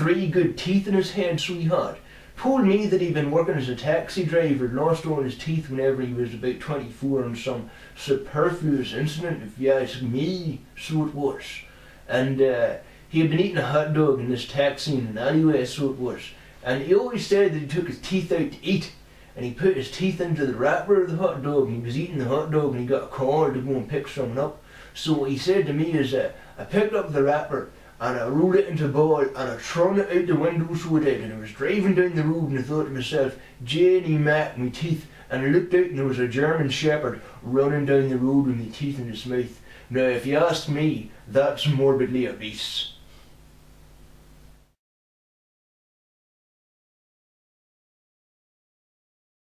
three good teeth in his head, sweetheart. he. Told me that he'd been working as a taxi driver, lost all his teeth whenever he was about 24 on some superfluous incident, if you ask me, so it was. And uh, he had been eating a hot dog in this taxi in an alleyway, so it was. And he always said that he took his teeth out to eat, and he put his teeth into the wrapper of the hot dog, and he was eating the hot dog, and he got a call to go and pick someone up. So what he said to me is, uh, I picked up the wrapper, and I rolled it into a ball and I thrown it out the window so it did and I was driving down the road and I thought to myself, Janie Mac, my teeth and I looked out and there was a German Shepherd running down the road with my teeth in his mouth. Now if you ask me, that's morbidly obese.